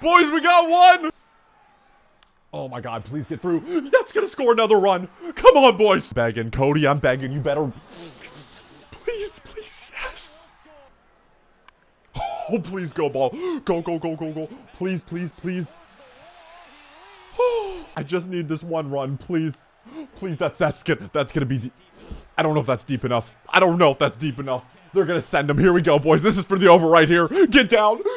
Boys, we got one! Oh my god, please get through. That's gonna score another run. Come on, boys. Begging, Cody, I'm begging. You better. Please, please, yes. Oh, please go, ball. Go, go, go, go, go. Please, please, please. Oh, I just need this one run, please. Please, that's that's gonna that's gonna be. I don't know if that's deep enough. I don't know if that's deep enough. They're gonna send him. Here we go, boys. This is for the over right here. Get down.